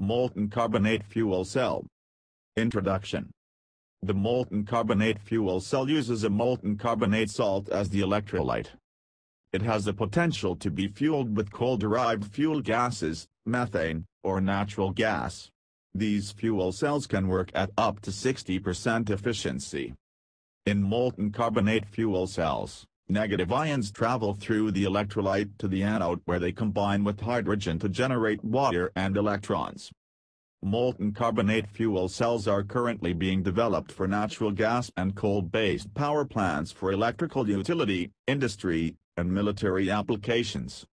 Molten carbonate fuel cell. Introduction The molten carbonate fuel cell uses a molten carbonate salt as the electrolyte. It has the potential to be fueled with coal-derived fuel gases, methane, or natural gas. These fuel cells can work at up to 60% efficiency. In molten carbonate fuel cells, negative ions travel through the electrolyte to the anode where they combine with hydrogen to generate water and electrons. Molten carbonate fuel cells are currently being developed for natural gas and coal-based power plants for electrical utility, industry, and military applications.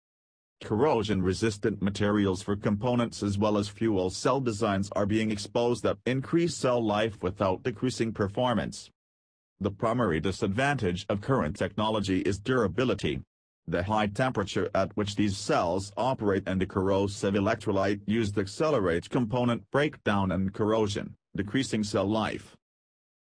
Corrosion-resistant materials for components as well as fuel cell designs are being exposed that increase cell life without decreasing performance. The primary disadvantage of current technology is durability. The high temperature at which these cells operate and the corrosive electrolyte used accelerates component breakdown and corrosion, decreasing cell life.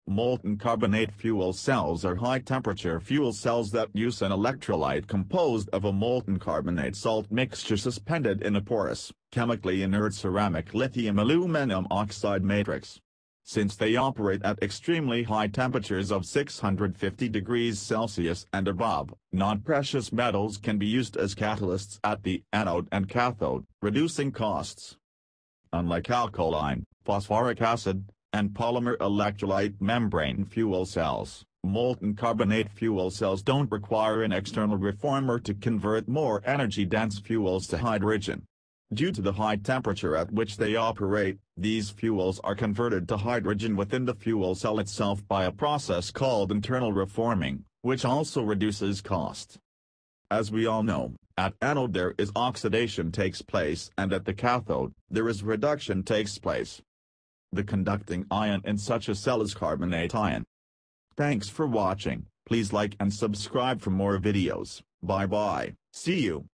Molten carbonate fuel cells are high-temperature fuel cells that use an electrolyte composed of a molten carbonate salt mixture suspended in a porous, chemically inert ceramic lithium aluminum oxide matrix. Since they operate at extremely high temperatures of 650 degrees Celsius and above, non-precious metals can be used as catalysts at the anode and cathode, reducing costs. Unlike alkaline, phosphoric acid, and polymer electrolyte membrane fuel cells. Molten carbonate fuel cells don't require an external reformer to convert more energy-dense fuels to hydrogen. Due to the high temperature at which they operate, these fuels are converted to hydrogen within the fuel cell itself by a process called internal reforming, which also reduces cost. As we all know, at anode there is oxidation takes place and at the cathode, there is reduction takes place. The conducting ion in such a cell is carbonate ion. Thanks for watching, please like and subscribe for more videos, bye bye, see you.